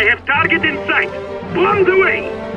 I have target in sight. Bombs away!